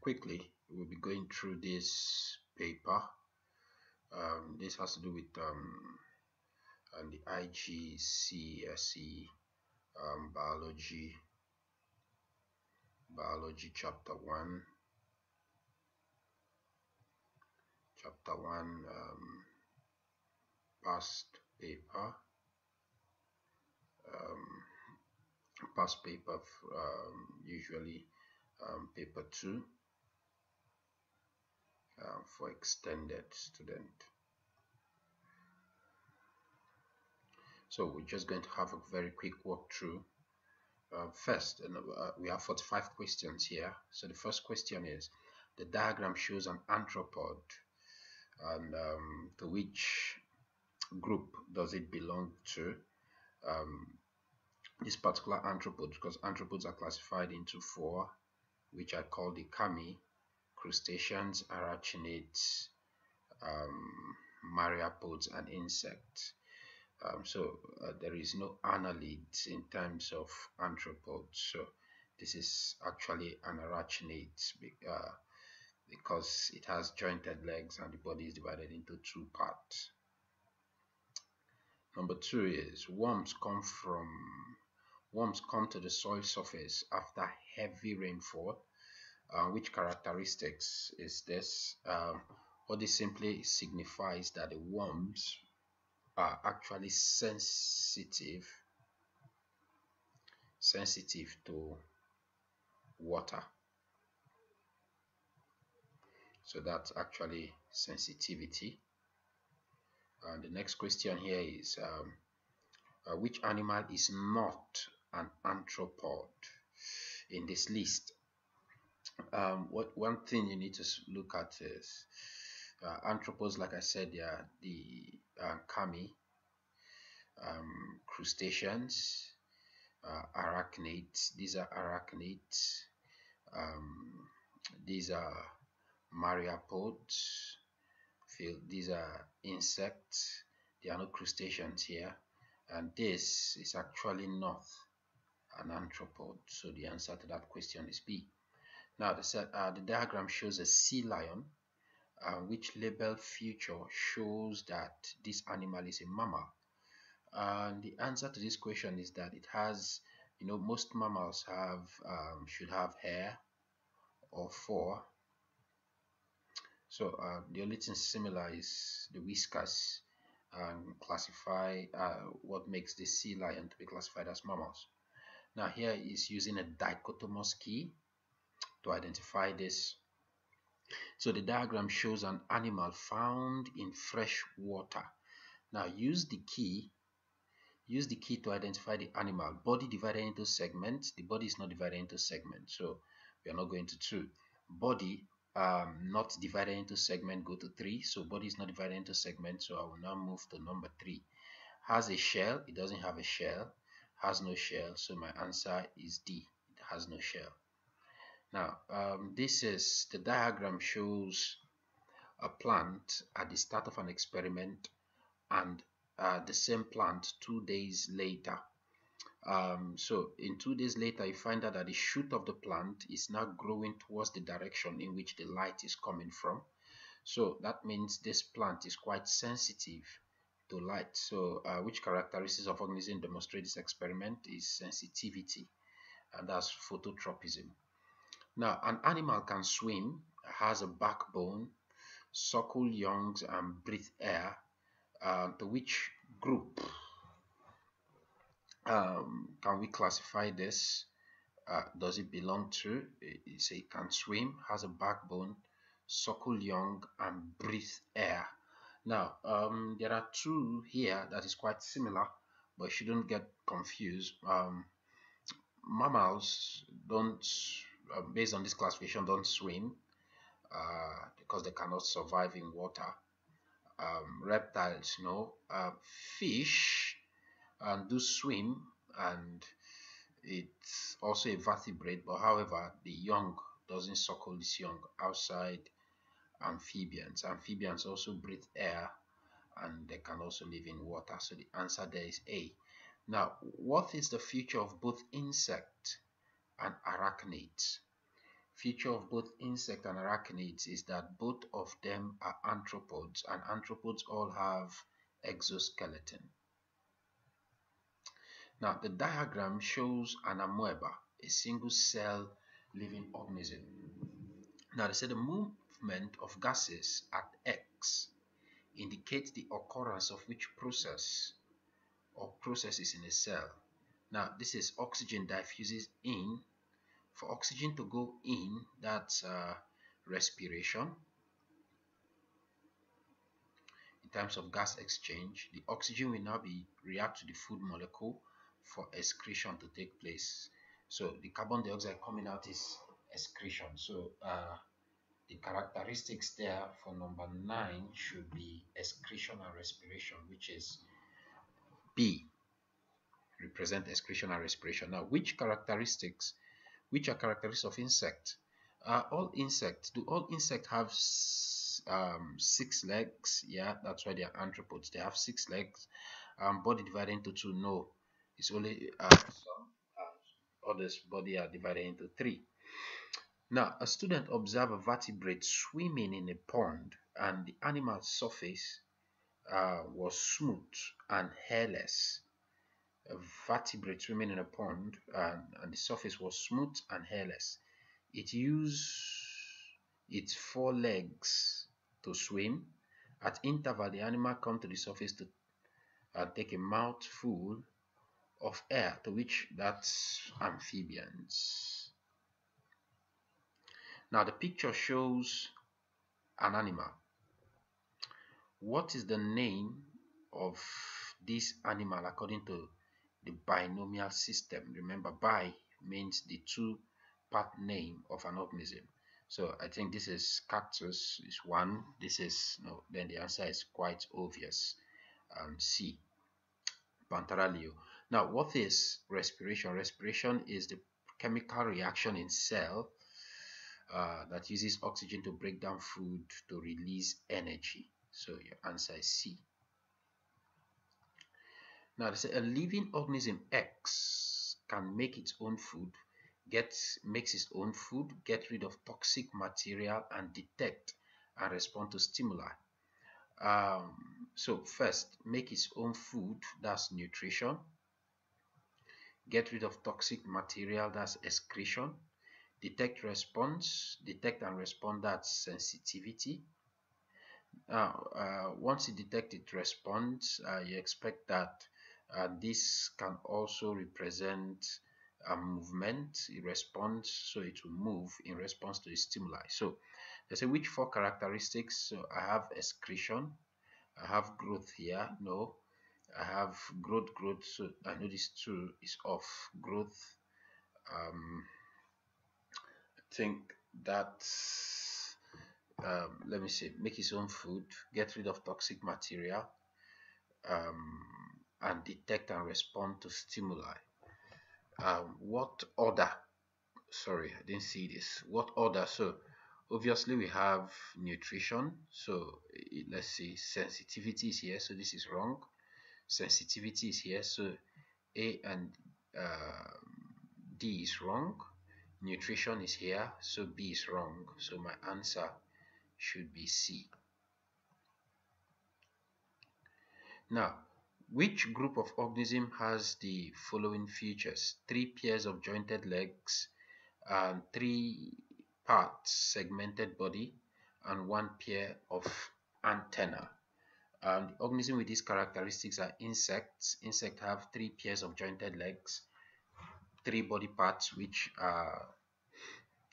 quickly. We'll be going through this paper. Um, this has to do with um, and the IGCSE um, biology biology chapter 1 chapter 1 um, past paper. Um, past paper um, usually um, paper 2 uh, for extended student. So we're just going to have a very quick walkthrough. Uh, first and uh, we have 45 questions here. So the first question is the diagram shows an anthropod and um, to which group does it belong to? Um, this particular anthropod because anthropods are classified into four which I call the kami crustaceans arachnids um, and insects. Um, so uh, there is no annelids in terms of arthropods so this is actually an arachnid uh, because it has jointed legs and the body is divided into two parts. Number two is worms come from worms come to the soil surface after heavy rainfall uh, which characteristics is this? Um, what this simply signifies that the worms are actually sensitive sensitive to water. So that's actually sensitivity. And the next question here is um, uh, which animal is not an anthropod? In this list um, what one thing you need to look at is uh, arthropods like I said are the uh, kami um, crustaceans uh, arachnids these are arachnids um, these are myriapods these are insects there are no crustaceans here and this is actually not an arthropod so the answer to that question is B now the, uh, the diagram shows a sea lion uh, which label feature shows that this animal is a mammal. And the answer to this question is that it has you know most mammals have um, should have hair or fur so uh, the only thing similar is the whiskers and classify uh, what makes the sea lion to be classified as mammals. Now here is using a dichotomous key to identify this. So the diagram shows an animal found in fresh water. Now use the key use the key to identify the animal. Body divided into segments. The body is not divided into segments so we are not going to two. Body um, not divided into segment go to three. So body is not divided into segments so I will now move to number three. Has a shell. It doesn't have a shell. Has no shell. So my answer is D. It has no shell now um, this is the diagram shows a plant at the start of an experiment and uh, the same plant two days later. Um, so in two days later you find out that the shoot of the plant is now growing towards the direction in which the light is coming from. So that means this plant is quite sensitive to light. So uh, which characteristics of organism demonstrate this experiment is sensitivity and that's phototropism now an animal can swim has a backbone suckle youngs and breathe air uh, to which group um, can we classify this? Uh, does it belong to? It, say it can swim, has a backbone, suckle young, and breathe air. Now, um, there are two here that is quite similar, but shouldn't get confused. Um, mammals don't, uh, based on this classification, don't swim uh, because they cannot survive in water. Um, reptiles, know, uh, fish and do swim and it's also a vertebrate but however the young doesn't suckle its young outside amphibians. Amphibians also breathe air and they can also live in water. So the answer there is a. Now what is the future of both insect and arachnids feature of both insect and arachnids is that both of them are arthropods and arthropods all have exoskeleton. Now the diagram shows an amoeba, a single cell living organism. Now they say the movement of gases at X indicates the occurrence of which process or processes in a cell. Now this is oxygen diffuses in for oxygen to go in that's uh, respiration. In terms of gas exchange the oxygen will now be react to the food molecule for excretion to take place. So the carbon dioxide coming out is excretion. So uh, the characteristics there for number 9 should be excretion and respiration which is B represent excretion and respiration. Now which characteristics which are characteristics of insect. Uh, all insects, do all insects have um, six legs? Yeah, that's why they are arthropods. They have six legs. Um, body divided into two? No, it's only uh, some uh, others body are divided into three. Now, a student observed a vertebrate swimming in a pond and the animal's surface uh, was smooth and hairless vertebrate swimming in a pond and, and the surface was smooth and hairless. It used its four legs to swim. At interval, the animal come to the surface to uh, take a mouthful of air, to which that's amphibians. Now the picture shows an animal. What is the name of this animal according to the binomial system. Remember, bi means the two part name of an organism. So I think this is cactus is one. This is no. Then the answer is quite obvious. Um, C. Panthera leo. Now, what is respiration? Respiration is the chemical reaction in cell uh, that uses oxygen to break down food to release energy. So your answer is C. Now, they say a living organism X can make its own food, gets makes its own food, get rid of toxic material, and detect and respond to stimuli. Um, so first, make its own food, that's nutrition. Get rid of toxic material, that's excretion. Detect response, detect and respond, that's sensitivity. Now, uh, once you detect it responds, uh, you expect that uh, this can also represent a movement, a response, so it will move in response to the stimuli. So they say which four characteristics? So I have excretion, I have growth here, no, I have growth, growth, so I know this two is off, growth, um, I think that, um, let me see, make his own food, get rid of toxic material, um, and detect and respond to stimuli. Um, what order? Sorry, I didn't see this. What order? So obviously we have nutrition. So let's see, sensitivity is here. So this is wrong. Sensitivity is here. So A and uh, D is wrong. Nutrition is here. So B is wrong. So my answer should be C. Now, which group of organism has the following features? Three pairs of jointed legs, and three parts segmented body, and one pair of antenna. And the organism with these characteristics are insects. Insects have three pairs of jointed legs, three body parts, which are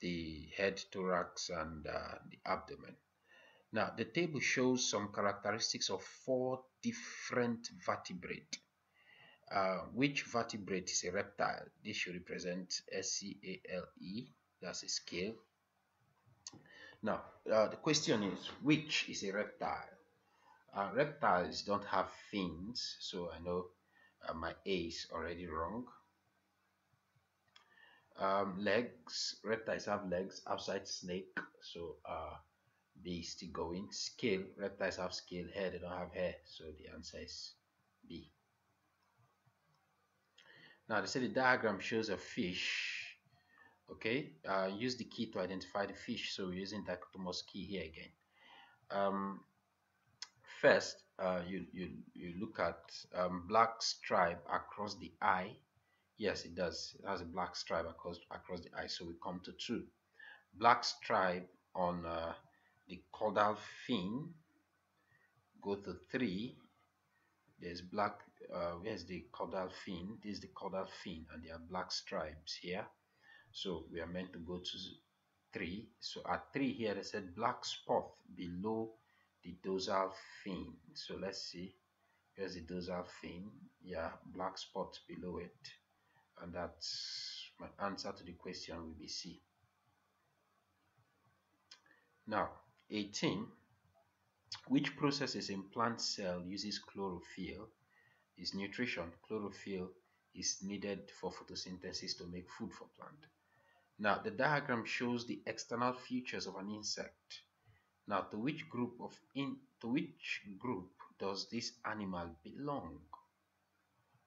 the head, thorax, and uh, the abdomen. Now, the table shows some characteristics of four different vertebrate. Uh, which vertebrate is a reptile? This should represent S-C-A-L-E. That's a scale. Now, uh, the question is, which is a reptile? Uh, reptiles don't have fins, so I know uh, my A is already wrong. Um, legs, reptiles have legs outside snake, so uh, B is still going. Scale, reptiles have scale, hair, they don't have hair. So the answer is B. Now they say the diagram shows a fish. Okay? Uh, use the key to identify the fish. So we're using dichotomous key here again. Um, first uh, you, you you look at um, black stripe across the eye. Yes it does. It has a black stripe across across the eye. So we come to two black stripe on uh, the caudal fin go to three there's black uh, where's the caudal fin? This is the caudal fin and there are black stripes here. So we are meant to go to 3 so at 3 here they said black spot below the dorsal fin. So let's see. Here's the dorsal fin? Yeah black spot below it. And that's my answer to the question will be C now 18 which processes in plant cell uses chlorophyll is nutrition chlorophyll is needed for photosynthesis to make food for plant now, the diagram shows the external features of an insect. Now, to which group of in to which group does this animal belong?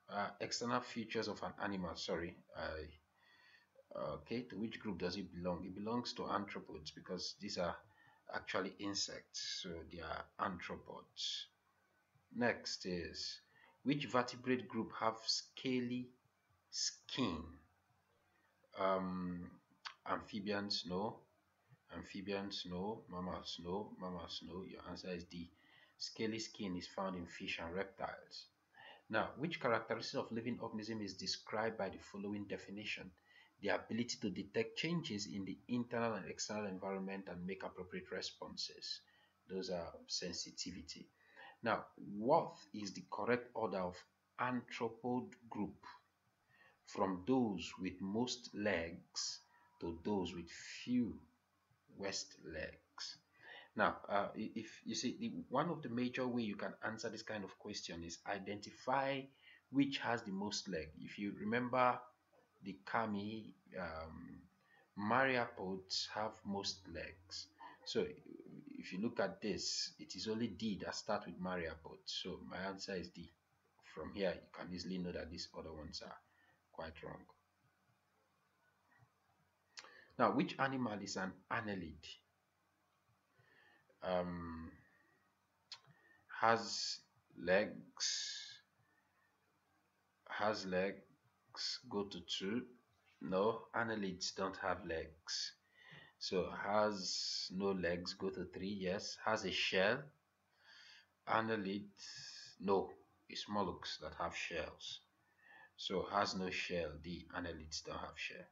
Uh, external features of an animal. Sorry, uh, okay. To which group does it belong? It belongs to arthropods because these are actually insects, so they are arthropods. Next is which vertebrate group have scaly skin? Um, amphibians no. Amphibians no. Mammals no. Mammals no. Your answer is d. Scaly skin is found in fish and reptiles. Now which characteristic of living organism is described by the following definition the ability to detect changes in the internal and external environment and make appropriate responses those are sensitivity now what is the correct order of arthropod group from those with most legs to those with few west legs. Now, uh, if you see, the, one of the major way you can answer this kind of question is identify which has the most leg. If you remember the kami, um, myriapods have most legs. So if you look at this, it is only D that start with myriapods. So my answer is D. From here, you can easily know that these other ones are quite wrong. Now, which animal is an annelid? Um, has legs, has legs, go to two. No, annelids don't have legs. So has no legs, go to three. Yes, has a shell. Annelid, no, it's mollusks that have shells. So has no shell. The annelids don't have shell.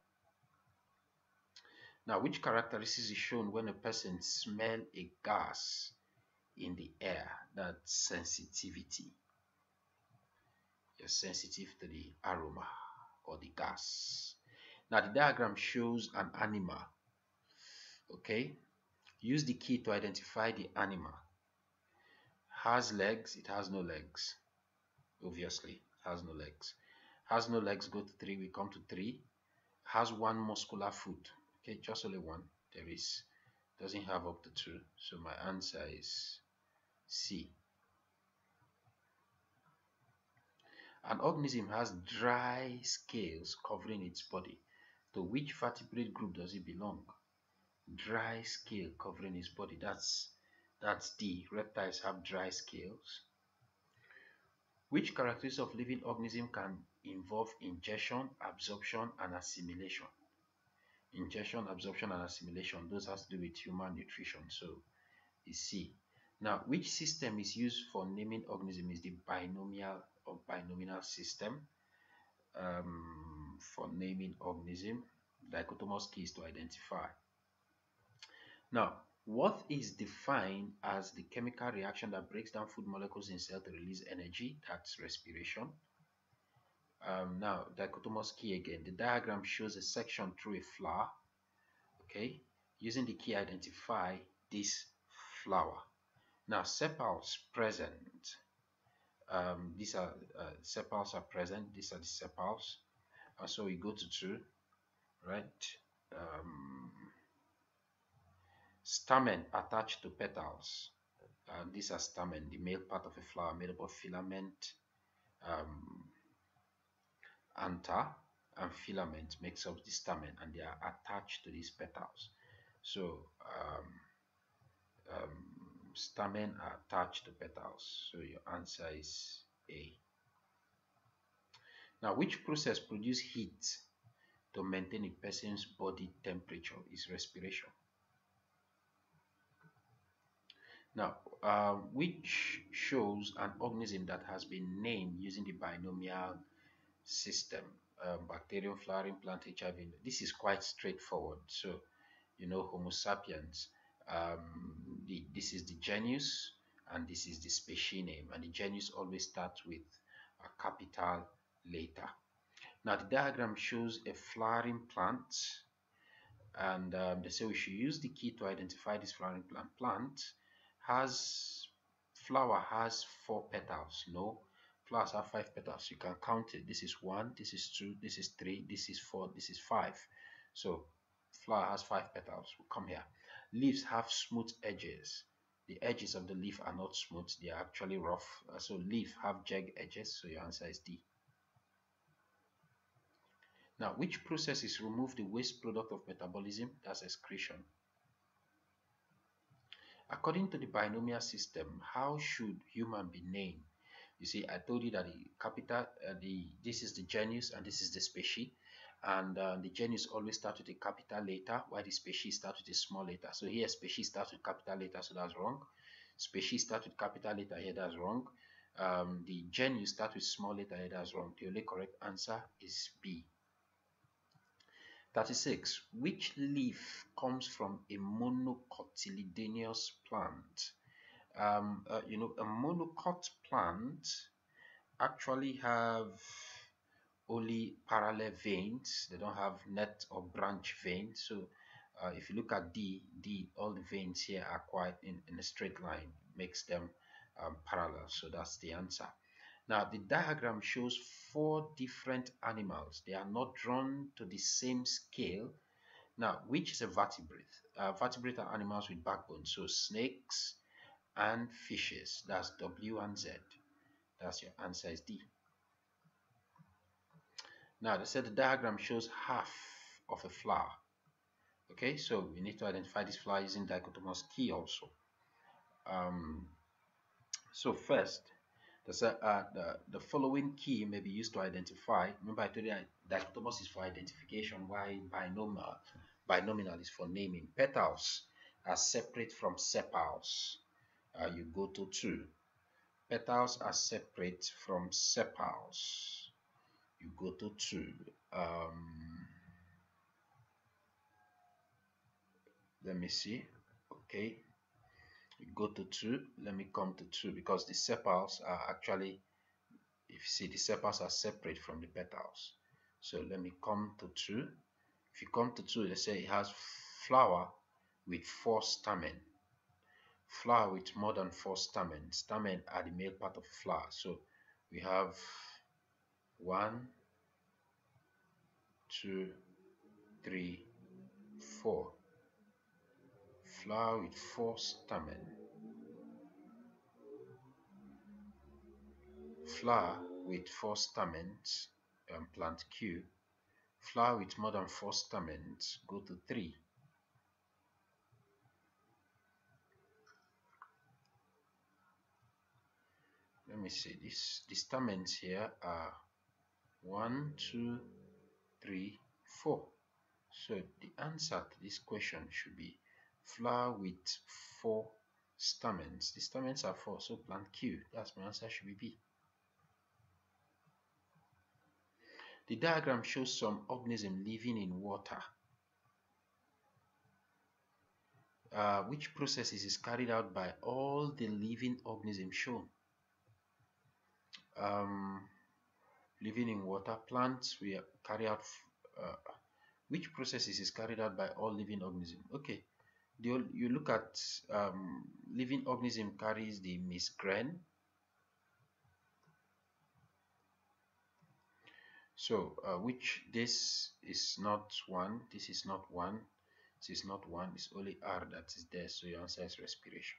Now, which characteristics is shown when a person smell a gas in the air? That's sensitivity. You're sensitive to the aroma or the gas. Now, the diagram shows an animal. Okay, use the key to identify the animal. Has legs, it has no legs. Obviously, has no legs. Has no legs, go to three, we come to three. Has one muscular foot, okay just only one there is doesn't have up to two so my answer is C an organism has dry scales covering its body to which vertebrate group does it belong dry scale covering its body that's that's D reptiles have dry scales which characteristics of living organism can involve ingestion absorption and assimilation ingestion, absorption, and assimilation. Those has to do with human nutrition. So is C. Now, which system is used for naming organism is the binomial or binomial system um, for naming organism. Dichotomous key is to identify. Now, what is defined as the chemical reaction that breaks down food molecules in cell to release energy? That's respiration. Um, now, dichotomous key again. The diagram shows a section through a flower. Okay, using the key identify this flower. Now, sepals present. Um, these are uh, sepals are present. These are the sepals. And so we go to two, right? Um, stamen attached to petals. Uh, these are stamen, the male part of a flower made up of filament, um, anther and filament makes up the stamen and they are attached to these petals so um, um, stamen are attached to petals so your answer is A. Now which process produce heat to maintain a person's body temperature is respiration? Now uh, which shows an organism that has been named using the binomial system um, bacterium flowering plant hiv this is quite straightforward. So you know homo sapiens um, the, this is the genus and this is the species name. And the genus always starts with a capital letter. Now the diagram shows a flowering plant and um, they say we should use the key to identify this flowering plant. Plant has flower has four petals no? Flowers have five petals. You can count it. This is one this is two this is three this is four this is five. So flower has five petals. We come here leaves have smooth edges. The edges of the leaf are not smooth they are actually rough. Uh, so leaf have jagged edges so your answer is d. Now which processes remove the waste product of metabolism? That's excretion. According to the binomial system how should human be named? You see i told you that the capital uh, the this is the genus and this is the species and uh, the genus always starts with a capital letter while the species starts with a small letter. So here species starts with capital letter so that's wrong. Species starts with capital letter here that's wrong. Um, the genus starts with small letter here that's wrong. The only correct answer is b. 36 which leaf comes from a monocotyledonous plant? Um, uh, you know a monocot plant actually have only parallel veins. They don't have net or branch veins. So uh, if you look at D D all the veins here are quite in, in a straight line makes them um, parallel. So that's the answer. Now the diagram shows four different animals. They are not drawn to the same scale. Now which is a vertebrate? Uh, vertebrate are animals with backbone so snakes and fishes. That's W and Z. That's your answer is D. Now, they said the diagram shows half of a flower. Okay, so we need to identify this flower using dichotomous key also. Um, so first, the, uh, the, the following key may be used to identify. Remember I told you dichotomous is for identification, while binomial, binomial is for naming. Petals are separate from sepals uh, you go to 2. Petals are separate from sepals. You go to 2. Um, let me see. Okay. You go to 2. Let me come to 2 because the sepals are actually, if you see, the sepals are separate from the petals. So let me come to 2. If you come to two, let's say it has flower with four stamen flower with more than four stamen. Stamen are the male part of flower. So we have one, two, three, four. Flower with four stamen. Flower with four stamens, plant Q. Flower with more than four stamens, go to three. let me see this the stamens here are one two three four. So the answer to this question should be flower with four stamens. The stamens are four so plant q. That's my answer should be b. The diagram shows some organism living in water uh, which processes is carried out by all the living organisms shown. Um, living in water plants we carry out uh, which processes is carried out by all living organism. okay the, you look at um, living organism carries the MRS GREN so uh, which this is not one this is not one this is not one it's only r that is there so your answer is respiration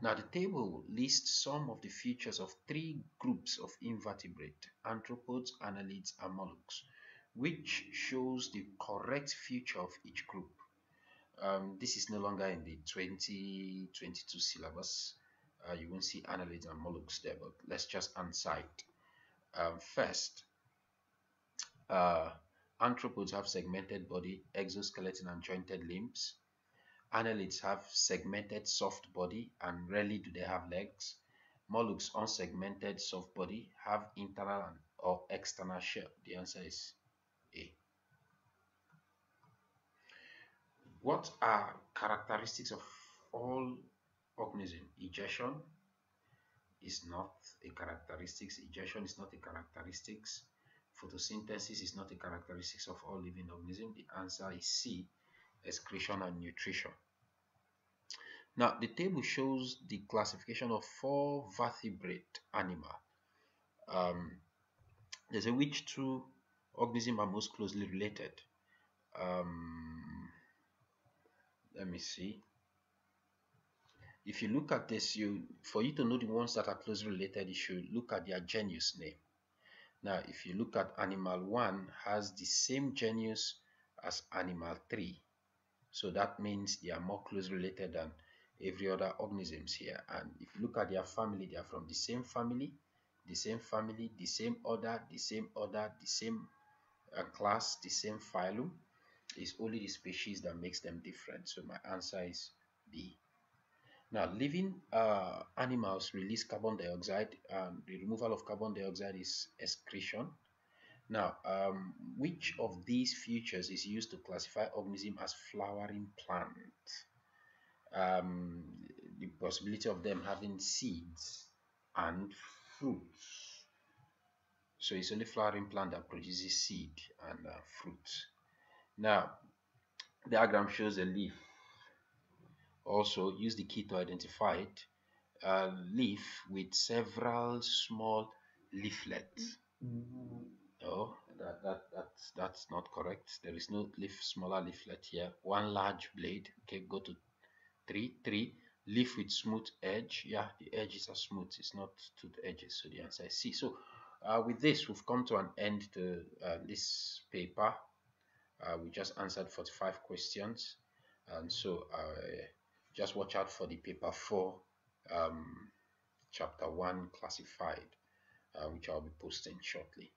Now the table lists some of the features of three groups of invertebrate, arthropods, annelids, and mollusks, which shows the correct feature of each group. Um, this is no longer in the 2022 syllabus. Uh, you won't see annelids and mollusks there, but let's just it. Um, first, uh, arthropods have segmented body, exoskeleton, and jointed limbs. Annelids have segmented soft body and rarely do they have legs. Mollusks unsegmented soft body have internal or external shell. The answer is A. What are characteristics of all organism? Egestion is not a characteristics. Egestion is not a characteristics. Photosynthesis is not a characteristics of all living organisms. The answer is C excretion and nutrition. Now, the table shows the classification of four vertebrate animal. Um, there's a which two organisms are most closely related. Um, let me see. If you look at this, you for you to know the ones that are closely related, you should look at their genus name. Now, if you look at animal 1 has the same genus as animal 3 so that means they are more closely related than every other organisms here. And if you look at their family, they are from the same family, the same family, the same order, the same order, the same uh, class, the same phylum. It's only the species that makes them different. So my answer is B. Now, living uh, animals release carbon dioxide, and the removal of carbon dioxide is excretion. Now, um, which of these features is used to classify organism as flowering plant? Um, the possibility of them having seeds and fruits. So it's only flowering plant that produces seed and uh, fruit. Now, the diagram shows a leaf. Also, use the key to identify it. A leaf with several small leaflets. Mm -hmm. No, that, that that's that's not correct. There is no leaf smaller leaflet here. One large blade. Okay, go to three, three. Leaf with smooth edge. Yeah, the edges are smooth. It's not to the edges. So the answer is C. So uh, with this, we've come to an end to uh, this paper. Uh, we just answered 45 questions. And so just watch out for the paper 4, um, chapter 1 classified, uh, which I'll be posting shortly.